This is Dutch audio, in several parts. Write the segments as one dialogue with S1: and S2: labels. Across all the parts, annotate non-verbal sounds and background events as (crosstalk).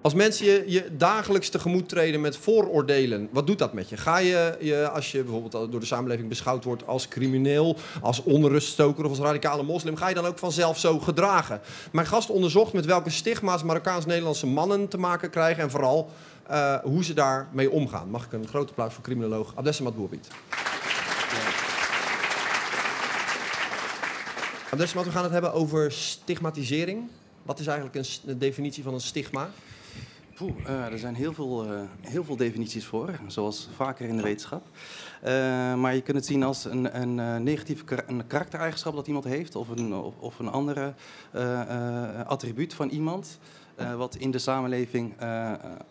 S1: Als mensen je, je dagelijks tegemoet treden met vooroordelen, wat doet dat met je? Ga je, je, als je bijvoorbeeld door de samenleving beschouwd wordt als crimineel, als onruststoker of als radicale moslim, ga je dan ook vanzelf zo gedragen? Mijn gast onderzocht met welke stigma's Marokkaans-Nederlandse mannen te maken krijgen en vooral uh, hoe ze daarmee omgaan. Mag ik een groot applaus voor criminoloog Abdessemat Boerbiet. Abdessemat, we gaan het hebben over stigmatisering. Wat is eigenlijk een, een definitie van een stigma?
S2: Uh, er zijn heel veel, uh, heel veel definities voor, zoals vaker in de wetenschap. Uh, maar je kunt het zien als een, een negatieve een karaktereigenschap dat iemand heeft, of een, of, of een andere attribuut van iemand, wat in de samenleving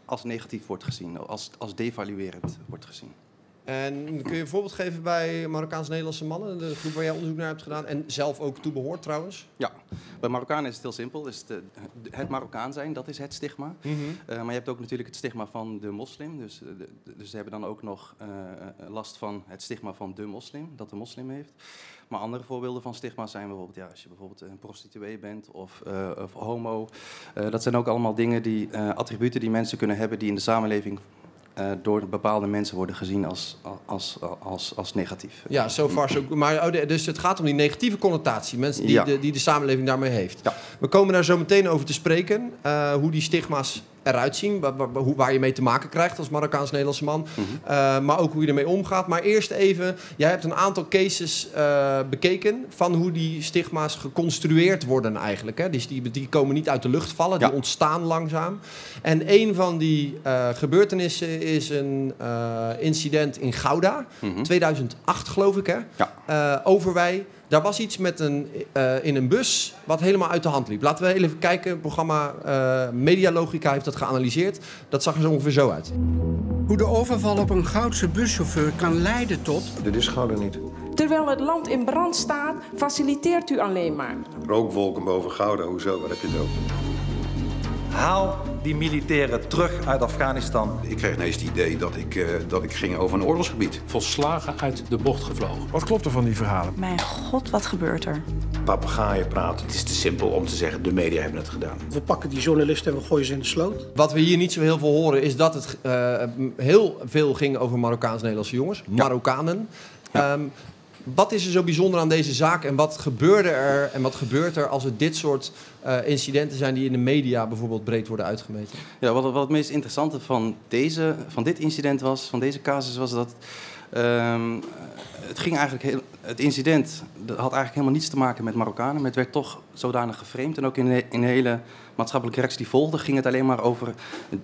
S2: als negatief wordt gezien, als, als devaluerend wordt gezien.
S1: En kun je een voorbeeld geven bij Marokkaans-Nederlandse mannen, de groep waar jij onderzoek naar hebt gedaan en zelf ook toe behoort trouwens?
S2: Ja, bij Marokkanen is het heel simpel. Is het, het Marokkaan zijn, dat is het stigma. Mm maar je hebt ook natuurlijk het stigma van de moslim. Dus, eh, dus ze hebben dan ook nog uh, last van het stigma van de moslim, dat de moslim heeft. Maar andere voorbeelden van stigma zijn bijvoorbeeld, ja, als je bijvoorbeeld een prostituee bent of, uh, of homo. dat zijn ook allemaal dingen die, attributen die mensen kunnen hebben die in de samenleving uh, door bepaalde mensen worden gezien als, als, als, als negatief.
S1: Ja, zo far zo Maar oh, dus het gaat om die negatieve connotatie, mensen die, de, die de samenleving daarmee heeft. Ja. We komen daar zo meteen over te spreken, uh, hoe die stigma's eruit zien. Waar, waar, je mee te maken krijgt als Marokkaans-Nederlandse man. Mhm. Eh, maar ook hoe je ermee omgaat. Maar eerst even, jij hebt een aantal cases uh, bekeken van hoe die stigma's geconstrueerd worden eigenlijk. Hè? Dus die, die komen niet uit de lucht vallen, die ontstaan langzaam. En een van die uh, gebeurtenissen is een incident in Gouda. 2008 mhm. geloof ik hè? Ja. Overwij. Daar was iets met een, uh, in een bus wat helemaal uit de hand liep. Laten we even kijken. Het programma uh, Medialogica heeft dat geanalyseerd. Dat zag er zo ongeveer zo uit.
S3: Hoe de overval op een Goudse buschauffeur kan leiden tot...
S4: Dit is Gouda niet.
S5: Terwijl het land in brand staat, faciliteert u alleen maar.
S4: Rookwolken boven Gouda, hoezo? Wat heb je het over?
S6: Haal die militairen terug uit Afghanistan.
S4: Ik kreeg ineens het idee dat ik, uh, dat ik ging over een oorlogsgebied.
S7: Volslagen uit de bocht gevlogen.
S8: Wat klopt er van die verhalen?
S9: Mijn god, wat gebeurt er?
S10: Papegaaien praten. Het is te simpel om te zeggen, de media hebben het gedaan.
S11: We pakken die journalisten en we gooien ze in de sloot.
S1: Wat we hier niet zo heel veel horen is dat het uh, heel veel ging over Marokkaans-Nederlandse jongens. Ja. Marokkanen. Ja. Um, wat is er zo bijzonder aan deze zaak en wat gebeurde er en wat gebeurt er als er dit soort uh, incidenten zijn die in de media bijvoorbeeld breed worden uitgemeten?
S2: Ja, wat, wat het meest interessante van, deze, van dit incident was, van deze casus, was dat um, het ging eigenlijk heel, het incident dat had eigenlijk helemaal niets te maken met Marokkanen, maar het werd toch zodanig geframed. En ook in de, in de hele maatschappelijke reactie die volgde, ging het alleen maar over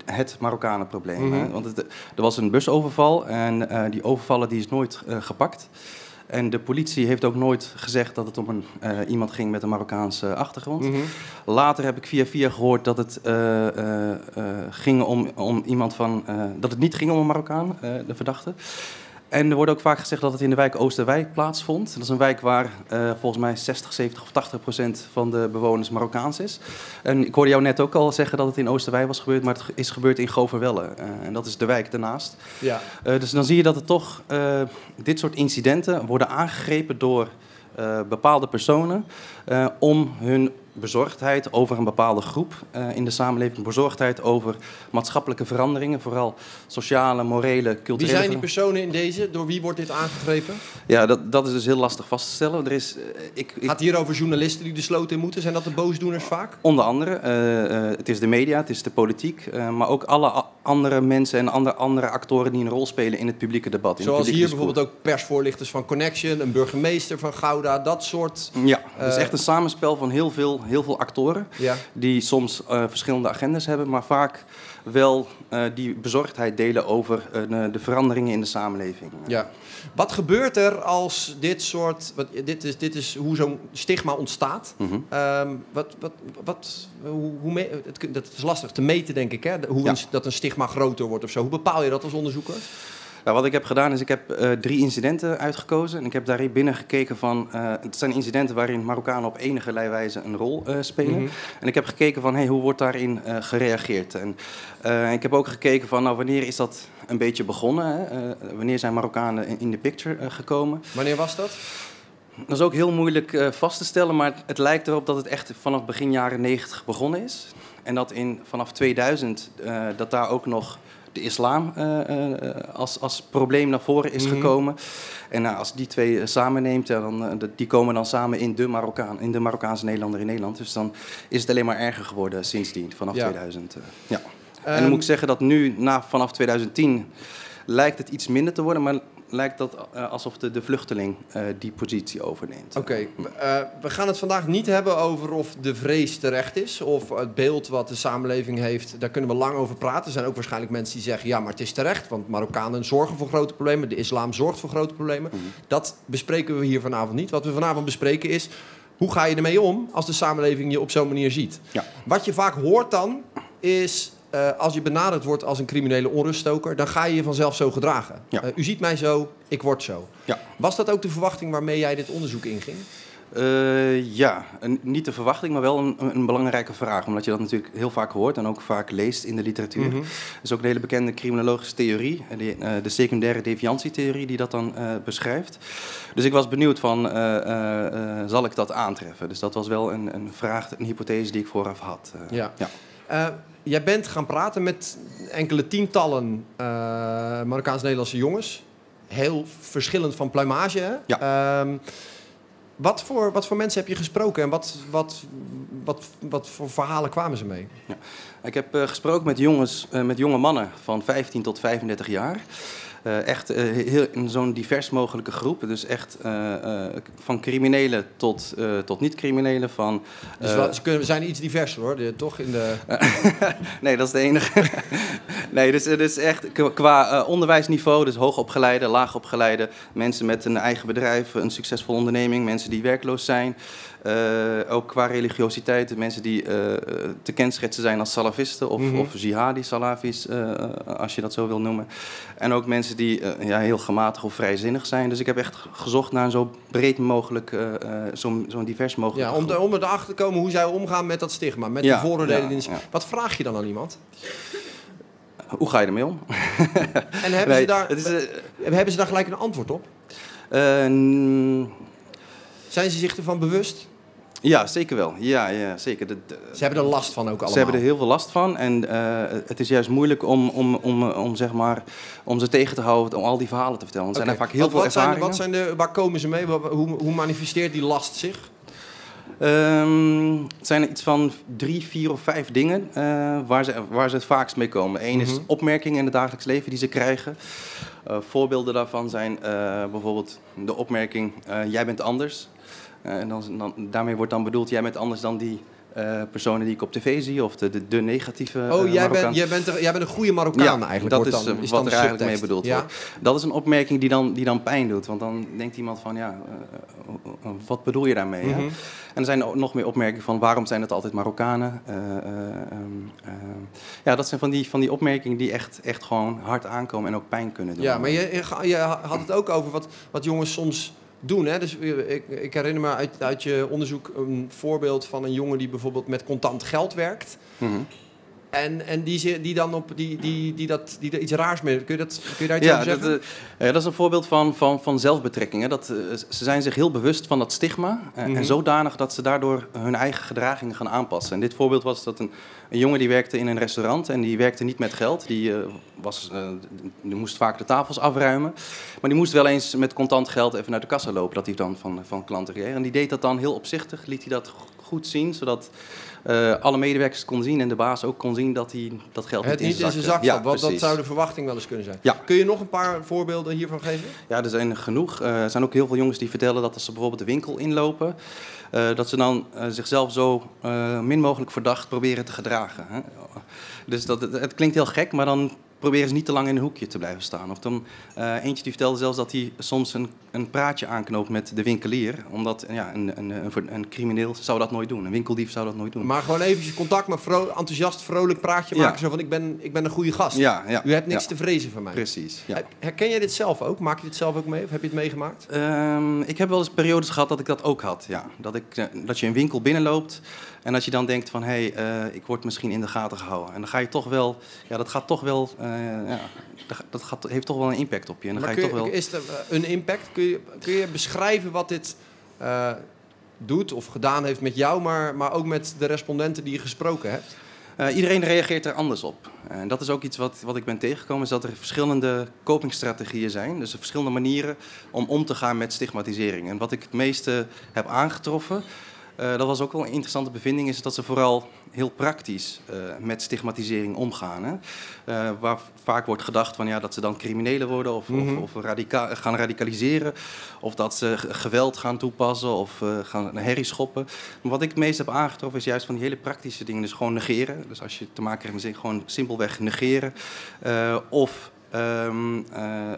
S2: het Marokkanenprobleem. Mm -hmm. Want het, er was een busoverval en uh, die overvallen die is nooit uh, gepakt. En de politie heeft ook nooit gezegd dat het om een, uh, iemand ging met een Marokkaanse achtergrond. Mm -hmm. Later heb ik via via gehoord dat het, uh, uh, ging om, om iemand van, dat het niet ging om een Marokkaan, de verdachte. En er wordt ook vaak gezegd dat het in de wijk Oosterwijk plaatsvond. Dat is een wijk waar uh, volgens mij 60, 70 of 80 procent van de bewoners Marokkaans is. En ik hoorde jou net ook al zeggen dat het in Oosterwijk was gebeurd, maar het is gebeurd in Goverwelle. Uh, en dat is de wijk daarnaast. Ja. Uh, dus dan zie je dat het toch dit soort incidenten worden aangegrepen door bepaalde personen om hun bezorgdheid over een bepaalde groep uh, in de samenleving, bezorgdheid over maatschappelijke veranderingen, vooral sociale, morele, culturele.
S1: Wie zijn die personen in deze? Door wie wordt dit aangegrepen?
S2: Ja, dat, dat is dus heel lastig vast te stellen. Er is, uh,
S1: ik, ik... Gaat hier over journalisten die de sloot in moeten? Zijn dat de boosdoeners vaak?
S2: Onder andere. Uh, het is de media, het is de politiek, maar ook alle andere mensen en andere, andere actoren die een rol spelen in het publieke debat.
S1: Zoals
S2: publieke
S1: hier bijvoorbeeld ook persvoorlichters van Connection, een burgemeester van Gouda, dat soort.
S2: Ja, is echt een samenspel van heel veel heel veel actoren. Ja. Die soms uh, verschillende agendas hebben, maar vaak wel uh, die bezorgdheid delen over uh, de veranderingen in de samenleving.
S1: Ja. Wat gebeurt er als dit soort. Wat, dit, is, dit is hoe zo'n stigma ontstaat. Mm -hmm. um, wat, wat, wat, hoe, hoe me, het, dat is lastig te meten, denk ik. Hè? Hoe ja. een, dat een stigma groter wordt of zo. Hoe bepaal je dat als onderzoeker?
S2: Nou, wat ik heb gedaan is, ik heb uh, drie incidenten uitgekozen. En ik heb daarin binnen gekeken van, uh, het zijn incidenten waarin Marokkanen op enige wijze een rol uh, spelen. Mm -hmm. En ik heb gekeken van, hey, hoe wordt daarin gereageerd? En ik heb ook gekeken van, nou, wanneer is dat een beetje begonnen? Hè? wanneer zijn Marokkanen in, de picture gekomen?
S1: Wanneer was dat?
S2: Dat is ook heel moeilijk vast te stellen, maar het lijkt erop dat het echt vanaf begin jaren 90 begonnen is. En dat in, vanaf 2000 uh, dat daar ook nog de islam uh, als, als probleem naar voren is mm -hmm. gekomen. En nou, als die twee samenneemt, dan, die komen dan samen in de, Marokkaan, in de Marokkaanse Nederlander in Nederland. Dus dan is het alleen maar erger geworden sindsdien, vanaf ja. 2000. ja. En dan moet ik zeggen dat nu, na, vanaf 2010, lijkt het iets minder te worden. Maar lijkt dat uh, alsof de, de vluchteling uh, die positie overneemt.
S1: Oké, okay. uh, we gaan het vandaag niet hebben over of de vrees terecht is of het beeld wat de samenleving heeft. Daar kunnen we lang over praten. Er zijn ook waarschijnlijk mensen die zeggen ja, maar het is terecht, want Marokkanen zorgen voor grote problemen, de islam zorgt voor grote problemen. Mm. Dat bespreken we hier vanavond niet. Wat we vanavond bespreken is hoe ga je ermee om als de samenleving je op zo'n manier ziet. Ja. Wat je vaak hoort dan is uh, als je benaderd wordt als een criminele onruststoker, dan ga je je vanzelf zo gedragen. Ja. Uh, u ziet mij zo, ik word zo. Ja. Was dat ook de verwachting waarmee jij dit onderzoek inging?
S2: Uh, ja, een, niet de verwachting, maar wel een, een, belangrijke vraag. Omdat je dat natuurlijk heel vaak hoort en ook vaak leest in de literatuur. Mm -hmm. Dat is ook een hele bekende criminologische theorie, de, uh, de secundaire deviantietheorie, die dat dan uh, beschrijft. Dus ik was benieuwd van, zal ik dat aantreffen? Dus dat was wel een, een vraag, een hypothese die ik vooraf had.
S1: ja. ja jij bent gaan praten met enkele tientallen uh, Marokkaans-Nederlandse jongens. Heel verschillend van pluimage. Hè? Ja. Um, wat, voor, wat voor mensen heb je gesproken en wat, wat, wat, wat voor verhalen kwamen ze mee?
S2: Ja. Ik heb uh, gesproken met, jongens, uh, met jonge mannen van 15 tot 35 jaar. Uh, echt uh, heel, in zo'n divers mogelijke groep. Dus echt uh, van criminelen tot, tot niet-criminelen. Van,
S1: dus wat, we zijn iets diverser hoor, de, toch? In de... (laughs)
S2: nee, dat is de enige. (laughs) nee, dus, dus echt qua onderwijsniveau, dus hoogopgeleide, laagopgeleide. Mensen met een eigen bedrijf, een succesvolle onderneming. Mensen die werkloos zijn. Uh, ook qua religiositeit, mensen die uh, te kenschetsen zijn als salafisten of, mm -hmm. of jihadi-salafis, uh, als je dat zo wil noemen. En ook mensen die ja, heel gematigd of vrijzinnig zijn. Dus ik heb echt gezocht naar een zo breed mogelijk, zo'n zo divers mogelijk.
S1: Ja, om, de, om erachter te komen hoe zij omgaan met dat stigma, met ja, de vooroordelen. Ja. Wat vraag je dan aan iemand?
S2: Hoe ga je ermee om? (laughs)
S1: en hebben, nee, ze daar, is, hebben ze daar gelijk een antwoord op? zijn ze zich ervan bewust?
S2: Ja, zeker wel. Ja, ja zeker. De,
S1: ze hebben er last van ook allemaal.
S2: Ze hebben er heel veel last van. En uh, het is juist moeilijk om, om, om, om, zeg maar, om ze tegen te houden, om al die verhalen te vertellen. Want er okay. zijn er vaak heel
S1: wat,
S2: veel
S1: wat ervaringen. Zijn, wat zijn de, waar komen ze mee? Hoe, hoe manifesteert die last zich?
S2: Um, het zijn iets van drie, vier of vijf dingen uh, waar, ze, waar ze het vaakst mee komen. Eén mm -hmm. is opmerkingen in het dagelijks leven die ze krijgen. Uh, voorbeelden daarvan zijn uh, bijvoorbeeld de opmerking: jij bent anders. Uh, en dan, dan, daarmee wordt dan bedoeld, jij bent anders dan die uh, personen die ik op tv zie, of de, de, de negatieve
S1: Oh, jij, bent, jij, bent er, jij bent een goede Marokkaan ja, eigenlijk.
S2: dat is, dan, is wat er eigenlijk mee bedoeld ja. wordt. Dat is een opmerking die dan, die dan pijn doet. Want dan denkt iemand van, ja, uh, wat bedoel je daarmee? Mm -hmm. En er zijn nog meer opmerkingen van, waarom zijn het altijd Marokkanen? Um, ja, dat zijn van die, van die opmerkingen die echt, echt gewoon hard aankomen en ook pijn kunnen doen.
S1: Ja, maar je, je had het ook over wat, wat jongens soms doen. Hè? Dus ik, ik herinner me uit, uit, je onderzoek een voorbeeld van een jongen die bijvoorbeeld met contant geld werkt. -hmm. En, en die, die dan op die, die, die, dat, die er iets raars mee. Kun je, dat, kun je daar iets
S2: ja,
S1: over zeggen?
S2: Dat, uh, dat is een voorbeeld van, van, van zelfbetrekking. Hè. Dat, uh, ze zijn zich heel bewust van dat stigma. Uh. En zodanig dat ze daardoor hun eigen gedragingen gaan aanpassen. En dit voorbeeld was dat een, een jongen die werkte in een restaurant. En die werkte niet met geld. Die, was, die moest vaak de tafels afruimen. Maar die moest wel eens met contant geld even naar de kassa lopen. Dat hij dan van, van klanten kreeg. En die deed dat dan heel opzichtig. Liet hij dat goed zien. Zodat uh, alle medewerkers kon zien en de baas ook kon zien dat hij dat geld
S1: het niet in zijn zak want dat zou de verwachting wel eens kunnen zijn. Ja. Kun je nog een paar voorbeelden hiervan geven?
S2: Ja, er zijn genoeg. Uh, er zijn ook heel veel jongens die vertellen dat als ze bijvoorbeeld de winkel inlopen, uh, dat ze dan zichzelf zo min mogelijk verdacht proberen te gedragen. Hè? Dus dat, het, het klinkt heel gek, maar dan proberen ze niet te lang in een hoekje te blijven staan. Of dan, uh, eentje die vertelde zelfs dat hij soms een, een praatje aanknoopt met de winkelier. Omdat ja, een, een, een, een, crimineel zou dat nooit doen. Een winkeldief zou dat nooit doen.
S1: Maar gewoon eventjes contact met vro enthousiast, vrolijk praatje maken. Ja. Zo van, ik ben, ik ben een goede gast.
S2: Ja, ja,
S1: U hebt niks te vrezen van mij.
S2: Precies,
S1: Herken jij dit zelf ook? Maak je dit zelf ook mee? Of heb je het meegemaakt?
S2: Um, ik heb wel eens periodes gehad dat ik dat ook had. Ja. Dat, ik, uh, dat je een winkel binnenloopt... En dat je dan denkt van, hé, hey, uh, ik word misschien in de gaten gehouden. En dan ga je toch wel, ja, dat gaat toch wel, uh, ja, dat gaat, heeft toch wel een impact op je. En dan
S1: maar
S2: ga je,
S1: je
S2: toch wel...
S1: Is er een impact? Kun je, kun je beschrijven wat dit doet of gedaan heeft met jou, maar, maar ook met de respondenten die je gesproken hebt?
S2: Uh, iedereen reageert er anders op. En dat is ook iets wat, wat ik ben tegengekomen, is dat er verschillende copingstrategieën zijn. Dus er verschillende manieren om om te gaan met stigmatisering. En wat ik het meeste heb aangetroffen, uh, dat was ook wel een interessante bevinding, is dat ze vooral heel praktisch uh, met stigmatisering omgaan. Hè? Uh, waar vaak wordt gedacht van, ja, dat ze dan criminelen worden of, mm -hmm. of, of radica gaan radicaliseren. Of dat ze geweld gaan toepassen of gaan herrie schoppen. Maar wat ik het meest heb aangetroffen is juist van die hele praktische dingen. Dus gewoon negeren. Dus als je te maken hebt met gewoon simpelweg negeren. of um,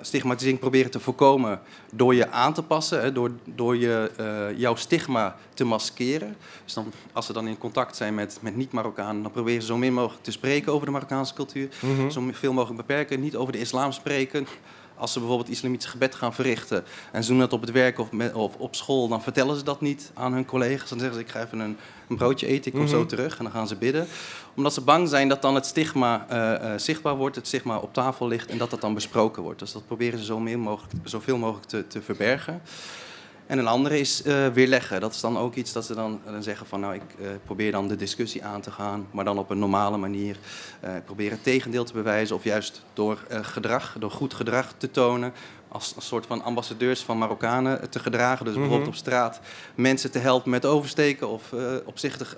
S2: stigmatisering proberen te voorkomen door je aan te passen, hè, door, door je, uh, jouw stigma te maskeren. Dus dan, als ze dan in contact zijn met, met niet-Marokkanen, dan proberen ze zo min mogelijk te spreken over de Marokkaanse cultuur. Mm -hmm. Zo veel mogelijk beperken, niet over de islam spreken. Als ze bijvoorbeeld islamitisch gebed gaan verrichten en ze doen dat op het werk of, met, of, op school, dan vertellen ze dat niet aan hun collega's. Dan zeggen ze: Ik ga even een, een broodje eten, ik kom mm -hmm. zo terug. En dan gaan ze bidden. Omdat ze bang zijn dat dan het stigma uh, uh, zichtbaar wordt, het stigma op tafel ligt en dat dat dan besproken wordt. Dus dat proberen ze zo meer mogelijk, zoveel mogelijk te, te verbergen. En een andere is uh, weerleggen. Dat is dan ook iets dat ze dan, dan zeggen van nou ik uh, probeer dan de discussie aan te gaan, maar dan op een normale manier. Uh, ik probeer het tegendeel te bewijzen of juist door gedrag, door goed gedrag te tonen. Als een soort van ambassadeurs van Marokkanen te gedragen. Dus mm -hmm. bijvoorbeeld op straat mensen te helpen met oversteken of opzichtig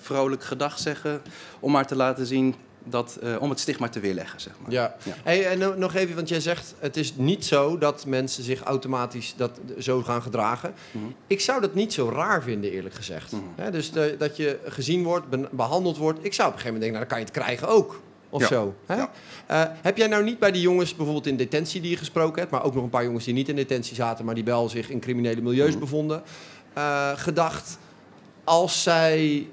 S2: vrolijk gedag zeggen. Om maar te laten zien dat, uh, om het stigma te weerleggen. Zeg maar.
S1: Ja. ja. Hey, en nog even, want jij zegt het is niet zo dat mensen zich automatisch dat, zo gaan gedragen. Mm -hmm. Ik zou dat niet zo raar vinden, eerlijk gezegd. Mm -hmm. He, dus de, dat je gezien wordt, be behandeld wordt. Ik zou op een gegeven moment denken, nou, dan kan je het krijgen ook. Of ja. zo. Hè? Ja. Uh, heb jij nou niet bij die jongens bijvoorbeeld in detentie die je gesproken hebt, maar ook nog een paar jongens die niet in detentie zaten, maar die wel zich in criminele milieus mm -hmm. bevonden, uh, gedacht als zij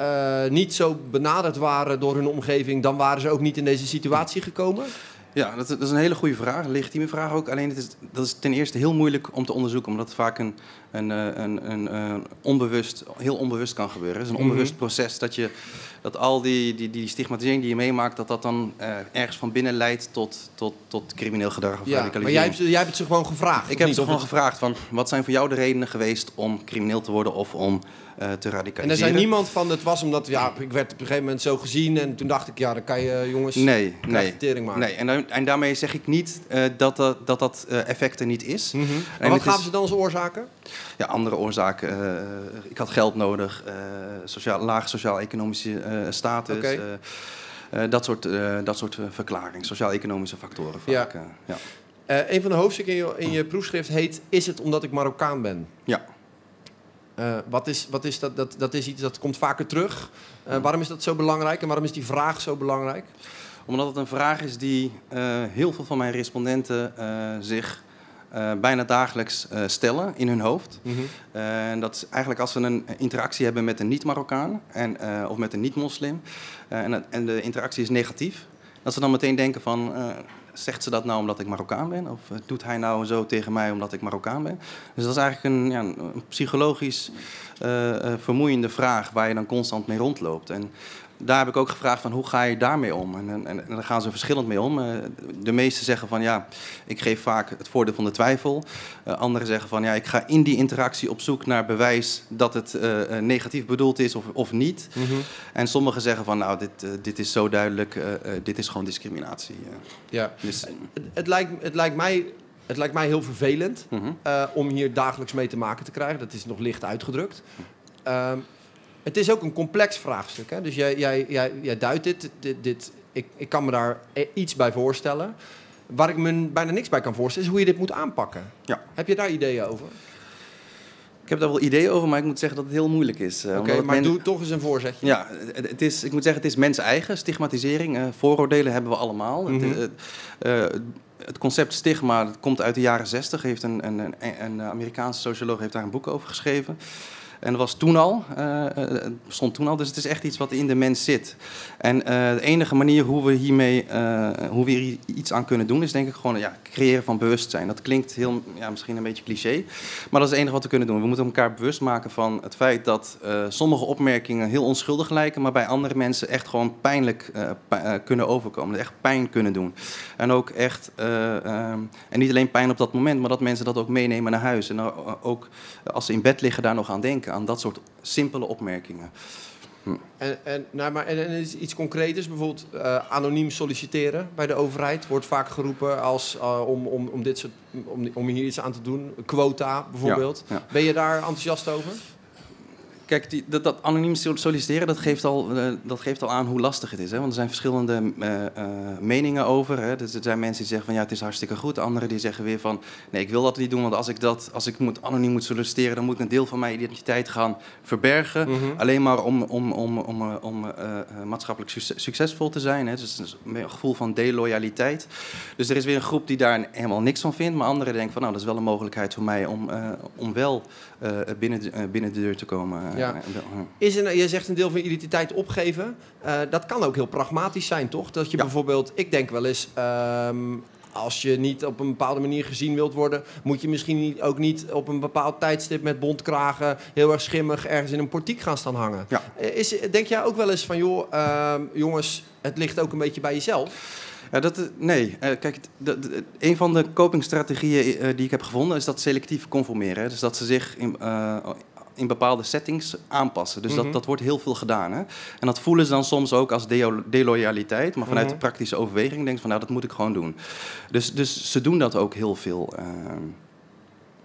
S1: uh, niet zo benaderd waren door hun omgeving, dan waren ze ook niet in deze situatie gekomen?
S2: Ja, dat, dat is een hele goede vraag, een legitieme vraag ook. Alleen het is, dat is ten eerste heel moeilijk om te onderzoeken, omdat het vaak een, een, een, een, een onbewust, heel onbewust kan gebeuren. Het is een onbewust mm -hmm. proces dat, je, dat al die, die, die stigmatisering die je meemaakt, dat dat dan uh, ergens van binnen leidt tot, tot, tot crimineel gedrag of
S1: ja, radicalisering. Maar jij hebt, jij hebt het ze gewoon gevraagd?
S2: Ik heb het ze gewoon gevraagd van, wat zijn voor jou de redenen geweest om crimineel te worden of om uh, te radicaliseren.
S1: En er zijn niemand van, het was omdat, ja, ik werd op een gegeven moment zo gezien en toen dacht ik, ja, dan kan je jongens
S2: nee, nee,
S1: maken.
S2: Nee, en, dan, en daarmee zeg ik niet uh, dat dat, dat, dat effect er niet is.
S1: Mm -hmm. En wat gaven is, ze dan als oorzaken?
S2: Ja, andere oorzaken. ik had geld nodig, sociaal, lage sociaal-economische status. Okay. dat soort, dat soort verklaringen, sociaal-economische factoren vaak.
S1: Ja. ja. een van de hoofdstukken in je, in je proefschrift heet Is het omdat ik Marokkaan ben?
S2: Ja.
S1: Uh, wat is, wat is dat, dat? Dat is iets dat komt vaker terug. Uh, waarom is dat zo belangrijk en waarom is die vraag zo belangrijk?
S2: Omdat het een vraag is die uh, heel veel van mijn respondenten zich bijna dagelijks stellen in hun hoofd. Mm -hmm. en dat is eigenlijk als ze een interactie hebben met een niet-Marokkaan of met een niet-moslim en, en, de interactie is negatief, dat ze dan meteen denken van zegt ze dat nou omdat ik Marokkaan ben? Of doet hij nou zo tegen mij omdat ik Marokkaan ben? Dus dat is eigenlijk een, ja, een psychologisch vermoeiende vraag waar je dan constant mee rondloopt. En daar heb ik ook gevraagd van hoe ga je daarmee om? En, en, en daar gaan ze verschillend mee om. Uh, de meesten zeggen van ja, ik geef vaak het voordeel van de twijfel. Uh, anderen zeggen van ja, ik ga in die interactie op zoek naar bewijs dat het uh, negatief bedoeld is of, of niet. Mm -hmm. En sommigen zeggen van nou, dit, dit is zo duidelijk, dit is gewoon discriminatie.
S1: Ja, dus, het, het, lijkt, het lijkt mij het lijkt mij heel vervelend uh, om hier dagelijks mee te maken te krijgen. Dat is nog licht uitgedrukt. Uh, het is ook een complex vraagstuk. Hè? Dus jij, jij, jij, jij duidt dit. dit, dit ik, ik kan me daar iets bij voorstellen. Waar ik me bijna niks bij kan voorstellen, is hoe je dit moet aanpakken.
S2: Ja.
S1: Heb je daar ideeën over?
S2: Ik heb daar wel ideeën over, maar ik moet zeggen dat het heel moeilijk is.
S1: Oké, okay, maar men... doe toch eens een voorzetje.
S2: Ja, het is, ik moet zeggen, het is mens eigen. Stigmatisering, uh, vooroordelen hebben we allemaal. Mm -hmm. het, uh, uh, het concept stigma dat komt uit de jaren zestig. Een, een, een, een Amerikaanse socioloog heeft daar een boek over geschreven. En dat was toen al, uh, stond toen al. Dus het is echt iets wat in de mens zit. En de enige manier hoe we hiermee hoe we hier iets aan kunnen doen, is denk ik gewoon ja, creëren van bewustzijn. Dat klinkt heel, ja, misschien een beetje cliché, maar dat is het enige wat we kunnen doen. We moeten elkaar bewust maken van het feit dat sommige opmerkingen heel onschuldig lijken, maar bij andere mensen echt gewoon pijnlijk kunnen overkomen. Echt pijn kunnen doen. En ook echt, ehm, en niet alleen pijn op dat moment, maar dat mensen dat ook meenemen naar huis. En ook als ze in bed liggen daar nog aan denken, aan dat soort simpele opmerkingen.
S1: Hm. En, en, nou, maar, en, en iets concreets, bijvoorbeeld uh, anoniem solliciteren bij de overheid, wordt vaak geroepen als, uh, om, om, om, dit soort, om, om hier iets aan te doen. Quota bijvoorbeeld. Ja, ja. Ben je daar enthousiast over?
S2: Kijk, die, dat, dat, anoniem solliciteren, dat geeft, al, uh, dat geeft al aan hoe lastig het is. Hè? Want er zijn verschillende uh, uh, meningen over. Hè? Dus er zijn mensen die zeggen van ja, het is hartstikke goed. Anderen die zeggen weer van nee, ik wil dat niet doen. Want als ik, dat, als ik moet, anoniem moet solliciteren, dan moet ik een deel van mijn identiteit gaan verbergen. Mm -hmm. Alleen maar om, om, om, om, om maatschappelijk succesvol te zijn. Hè? Dus een gevoel van deloyaliteit. Dus er is weer een groep die daar helemaal niks van vindt. Maar anderen denken van nou, dat is wel een mogelijkheid voor mij om, om wel binnen, binnen de deur te komen. Ja.
S1: Is een, je zegt een deel van je identiteit opgeven. Uh, dat kan ook heel pragmatisch zijn, toch? Dat je bijvoorbeeld, ik denk wel eens, um, als je niet op een bepaalde manier gezien wilt worden, moet je misschien niet, ook niet op een bepaald tijdstip met bontkragen heel erg schimmig ergens in een portiek gaan staan hangen. Ja. Eh, is, denk jij ook wel eens van, joh, uh, jongens, het ligt ook een beetje bij jezelf?
S2: Ja, dat, nee, kijk, een van de copingstrategieën die ik heb gevonden is dat selectief conformeren. Dus dat ze zich in, uh, in bepaalde settings aanpassen. Dus dat, mhm. dat wordt heel veel gedaan. Hè? En dat voelen ze dan soms ook als deloyaliteit. Maar vanuit de mhm. praktische overweging denk je van nou, dat moet ik gewoon doen. Dus, dus ze doen dat ook heel veel. Uh...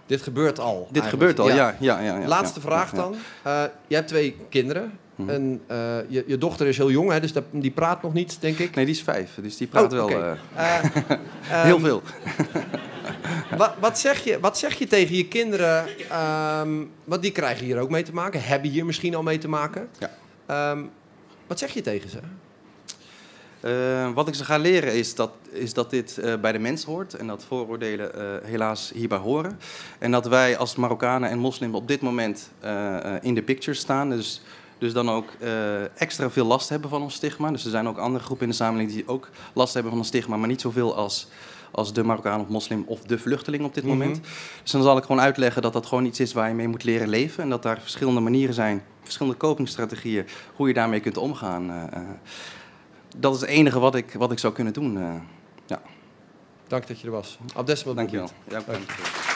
S1: Dit gebeurt al.
S2: Dit gebeurt al, ja. ja, ja, ja
S1: Laatste vraag dan. Uh, je hebt twee kinderen. Mhm. En uh, je, je, dochter is heel jong, hè, dus dat, die praat nog niet, denk ik.
S2: Nee, die is vijf, dus die praat oh, wel (laughs) heel um, veel. (laughs)
S1: wat, wat, zeg je, wat zeg je tegen je kinderen? Um, want die krijgen hier ook mee te maken, hebben hier misschien al mee te maken. Ja. Um, wat zeg je tegen ze?
S2: Uh, wat ik ze ga leren is dat, is dat dit uh, bij de mens hoort en dat vooroordelen uh, helaas hierbij horen. En dat wij als Marokkanen en moslims op dit moment in de picture staan. Dus, dus dan ook extra veel last hebben van ons stigma. Dus er zijn ook andere groepen in de samenleving die ook last hebben van ons stigma, maar niet zoveel als als de Marokkaan of moslim of de vluchteling op dit mhm. moment. Dus dan zal ik gewoon uitleggen dat dat gewoon iets is waar je mee moet leren leven. En dat daar verschillende manieren zijn, verschillende copingstrategieën, hoe je daarmee kunt omgaan. Uh, dat is het enige wat ik, wat ik zou kunnen doen. Uh, ja.
S1: Dank dat je er was. Abdes,
S2: Dank je wel. Ja, dank je.